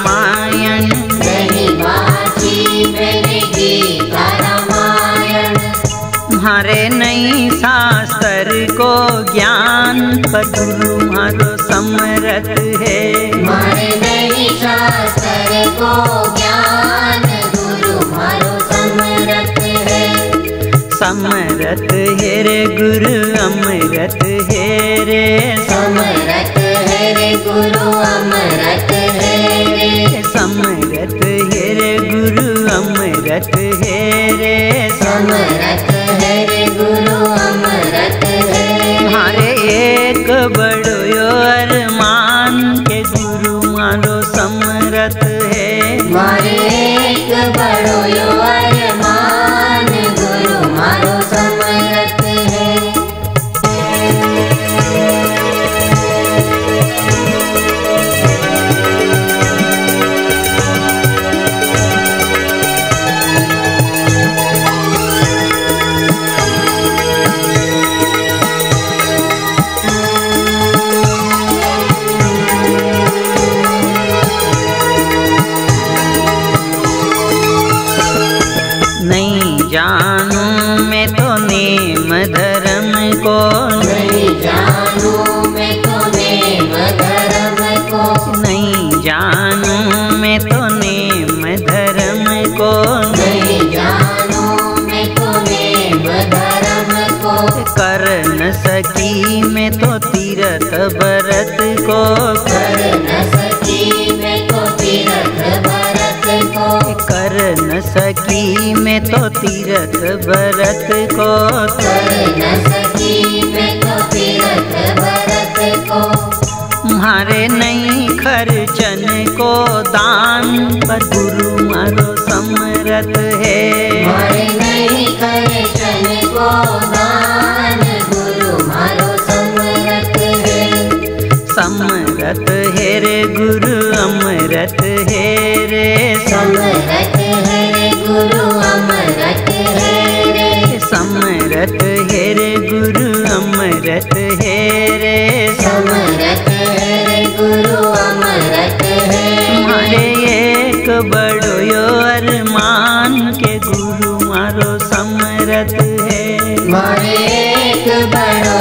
रामायण। गीता रामायण। मारे नहीं शास्त्र को ज्ञान पर मारो समरथ है। समरथ हेरे गुरु अमृत हेरे समरथ रे गुरु अमरत है रे। समरत है रे गुरु अमरत है रे। समरत है रे गुरु भरत को। कर न सकी मैं तो तीरथ भरत को। कर न सकी मैं तो तीरथ भरत को कर न सकी मैं तो तीरथ भरत को मारे नहीं खर्चन को दान, पर गुरु मारो समरथ है। मारे नहीं करे चन को दान समरथ है रे गुरु अमरथ है रे समरथ है रे गुरु अमरथ है रे समरथ है रे गुरु अमरथ है रे समरथ है रे गुरु अमरथ है मारे एक बड़ो यो अरमान के गुरु मारो समरथ है। मारे एक बड़ो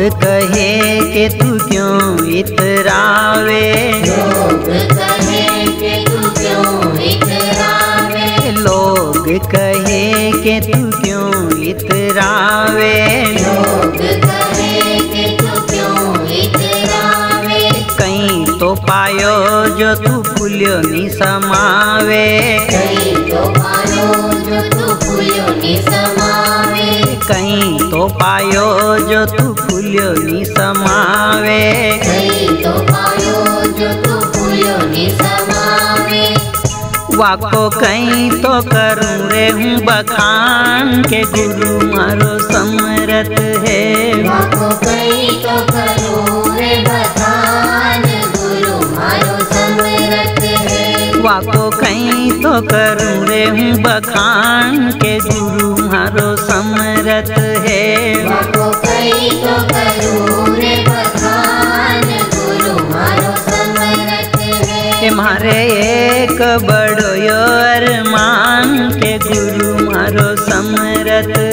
कहे के तू क्यों इतरावे? लोग कहे के तू क्यों इतरावे? लोग कहे कि तू क्यों इतरावे? लोग कहे कि तू क्यों इतरावे? कहीं तो पायो जो तू फूलियो नी समावे। कहीं तो पायो जो तू फूलों नि समावे। कहीं तो पायो जो तू फूलियो नी समावे। कहीं तो पायो जो तू फूलों नि समावे। वाको कहीं तो करूँ रे हूँ बखान के गुरु मारो समरत है। वाको कहीं तो करो है वाको कहीं तो करूँ रे हूँ बखान के गुरु मारो समरथ है। तो करो रे बखान गुरु मारो है। एक बड़ो यो अरमान के गुरु मारो समरथ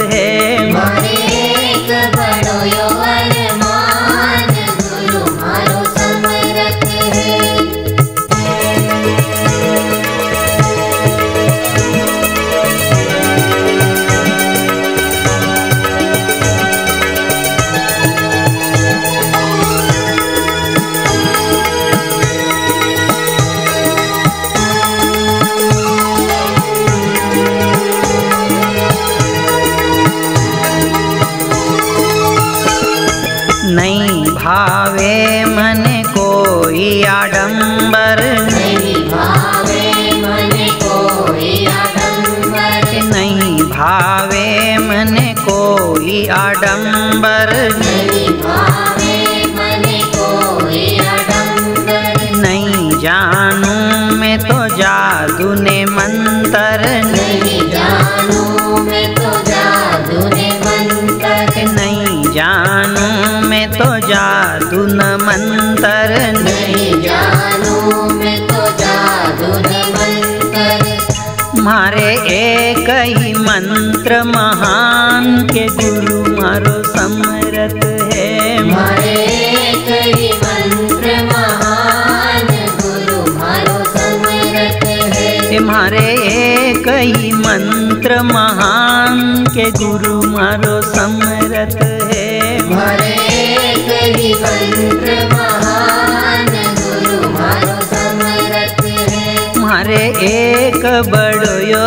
जादू ने मंत्र। नहीं जानू मैं तो जादू ने मंत्र। नहीं जानू मैं तो जादू न मंत्र। नहीं जानू मैं तो जादू ने मंत्र। मारे एक ही मंत्र महान के गुरु मारो मारे कई ही मंत्र महान के गुरु मारो समरथ है। मारे कई मंत्र महान गुरु मारो समरथ है। मारे एक बड़ो यो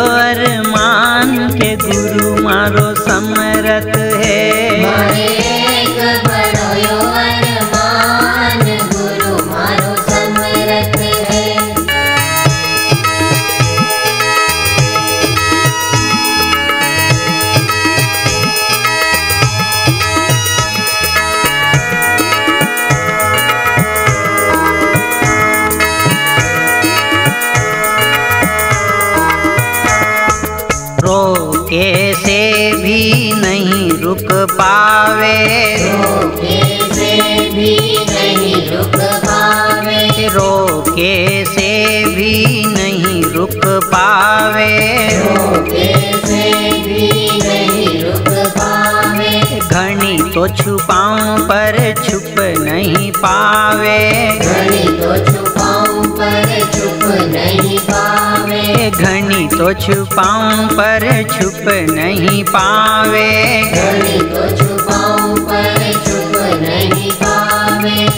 रोके से भी नहीं रुक पावे। रोके से भी नहीं रुक पावे। रोके से भी नहीं रुक पावे। रोके से भी नहीं रुक पावे। घनी तो छुपाऊं पर छुप नहीं पावे। घड़ी तो छुपाऊं पर छुप नहीं पावे। घनी तो छुपाऊं पर छुप नहीं पावे। घड़ी तो छुपाऊं पर छुप नहीं पावे।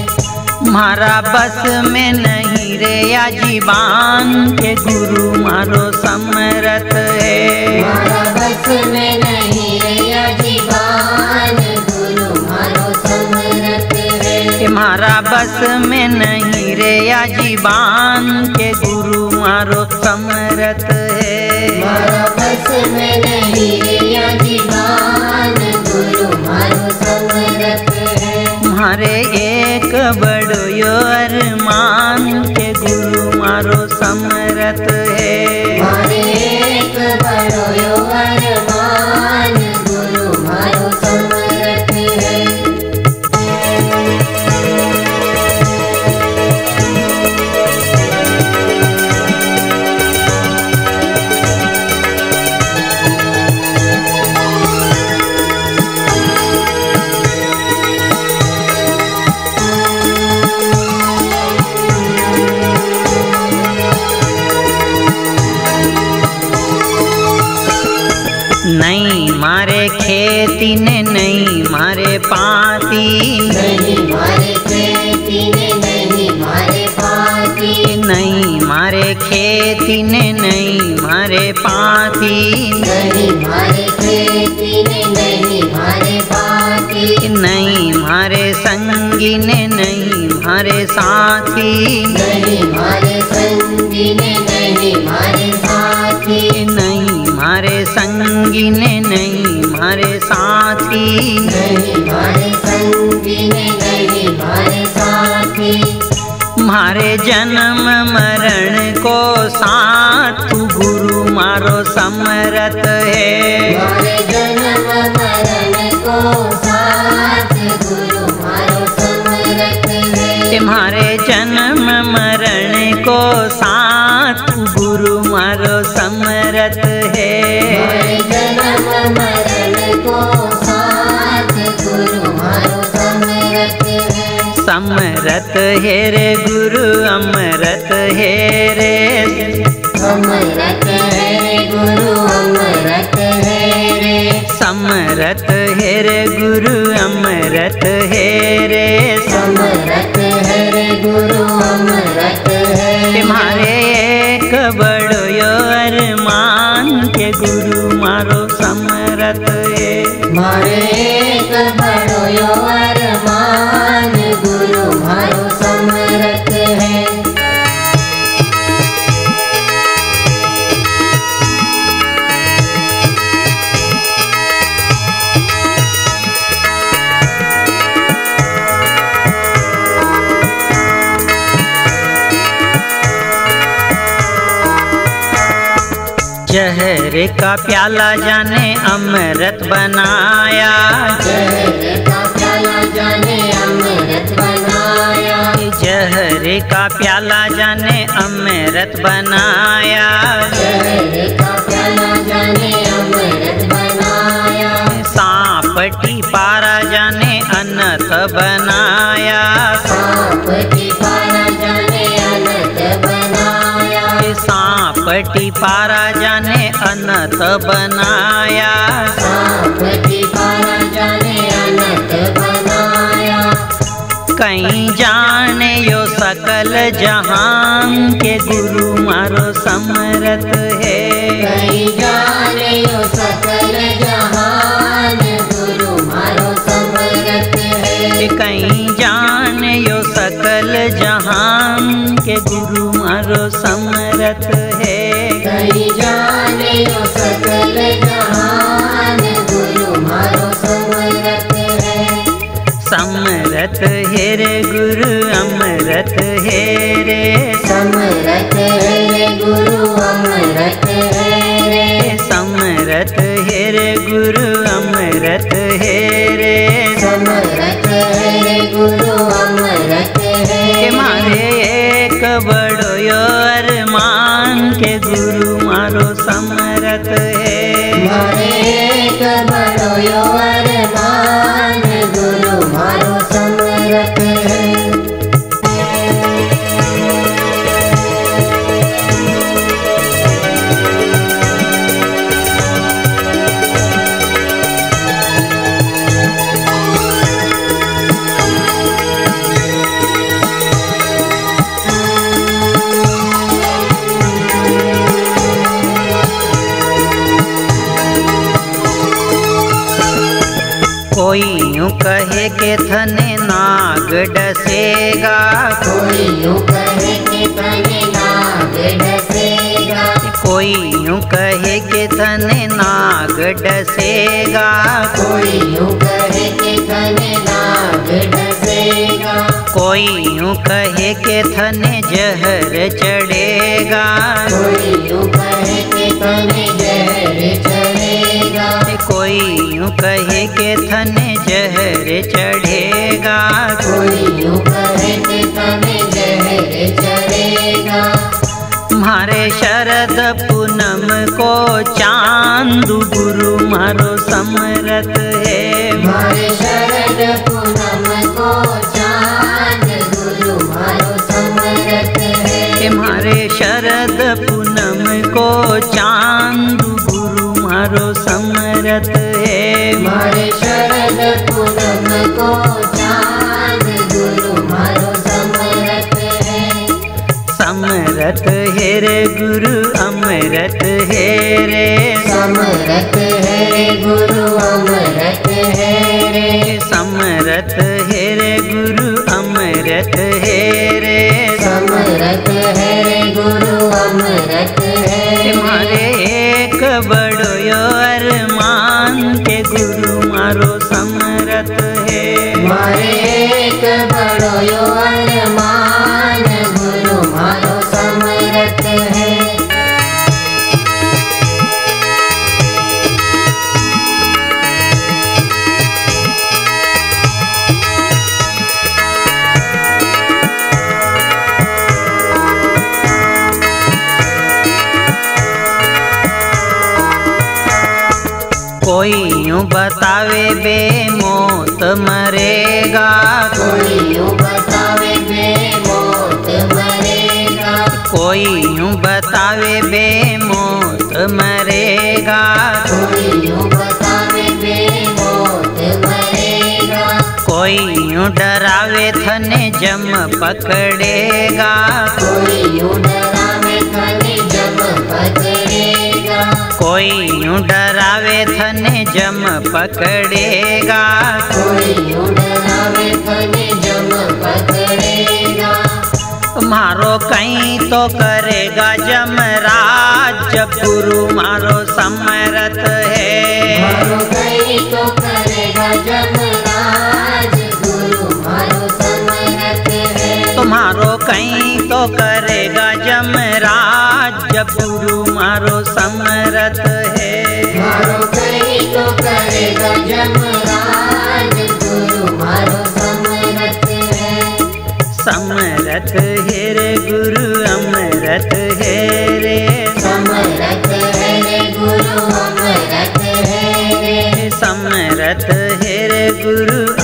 मारा बस में नहीं रे या जीवान के गुरु मारो समरत है। मारा बस में नहीं रे जीवान गुरु मारो समरत है। मारा बस में नहीं रे या जीवान के गुरु मारो समरत है। मारा बस में नहीं रे गुरु मारो समरत है। मारे एक बड़ो यो अरमान के गुरु मारो समरत है। मारे एक बड़ो यो नहीं मारे खेती ने नहीं मारे पाती नहीं मारे खेती ने नहीं मारे पाती नहीं मारे संगी ने नहीं मारे साथी नहीं मारे संगी ने नहीं मारे साथी नहीं मारे संगी ने नहीं मारे साथी नहीं मारे संगी ने नहीं मारे साथी मारे जन्म मरण को साथ गुरु मारो समरत है। मारे जन्म मरण को साथ गुरु मारो समरत है। तुम्हारे जन्म मरण को साथ गुरु मारो समरत है। जन्म समरत हेरे रे गुरु अमरत हेरे रे। अमरत है गुरु अमरत है रे। समरत हेरे रे गुरु अमरत हेरे रे। समरत हेरे रे गुरु अमरत जहरे का प्याला जाने अमृत बनाया। जहरे का प्याला जाने अमृत बनाया। जहर का प्याला जाने बनाया। कहीं जाने यो सकल जहान के गुरु मारो समरत है। बड़ो यो अरमान के गुरु मारो समरत है। मारे बड़ो यो अरमान कोई यूँ कहे के थने नाग डसेगा। कोई यूँ कहे कि तने नाग डसेगा। कोई यूँ कहे के थने नाग डसेगा। कोई यूँ कहे कि तने नाग डसेगा। कोई यूँ कहे के थने जहर चढ़ेगा। कोई यूँ कहे कि तने जहर कोई यूँ कहे के थने जहर चढ़ेगा। कोई यूँ कहे कि तने जहर चढ़ेगा। मारे शरद पूनम को चाँद गुरु मारो समरत है। मारे शरद पूनम को चाँद गुरु मारो समरत है। मारे शरद पूनम को चाँद गुरु मारो समरत है मारे को चाँद गुरु मारो समरत है। समरत है रे गुरु अमरत है रे। समरत है गुरु अमरत है रे। समरत है रे गुरु अमरत है रे। समरत है गुरु अमरत है। मारे एक बड़ो यो गुरु मारो समरत है। मारे एक बड़ो यो कोई यूँ बतावे बे मौत मरेगा। कोई यूँ बतावे बे मौत मरेगा। कोई यूँ बतावे बे मौत मरेगा। कोई यूँ बतावे बे मौत मरेगा। कोई यूँ डरावे थने जम पकड़ेगा। कोई यूँ डरावे कोई यूँ डरावे थने जम पकड़ेगा। कोई यूँ डरावे थने जब पकड़ेगा। मारो कहीं तो करेगा जमराज जब गुरु मारो समरत है। मारो कहीं तो करेगा जमराज गुरु मारो समरत है। तुम्हारो कहीं तो करेगा जमराज जब गुरु मारो समरत है समरथ है रे गुरु अमरथ है रे। समरथ है रे गुरु अमरथ है रे। समरथ है रे गुरु